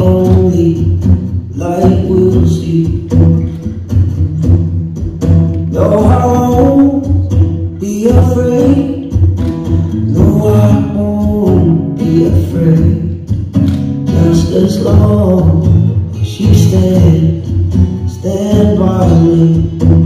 only light will see. No, I won't be afraid. No, I won't be afraid. Just as long as you stand, stand by me.